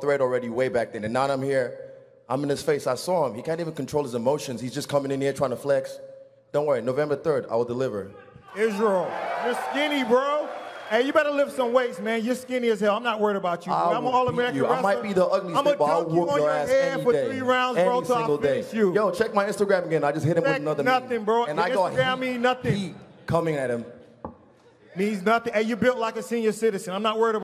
threat already way back then. And now I'm here. I'm in his face. I saw him. He can't even control his emotions. He's just coming in here trying to flex. Don't worry. November 3rd, I will deliver. Israel, you're skinny, bro. Hey, you better lift some weights, man. You're skinny as hell. I'm not worried about you. I'm an all-American you. I might be the ugliest I'm thing, but I'll you whoop your ass any for day. three rounds, any bro, I single day. you. Yo, check my Instagram again. I just hit him with another nothing, meme. bro. And Your I got Instagram heat, mean nothing. heat coming at him. Means nothing. Hey, you built like a senior citizen. I'm not worried about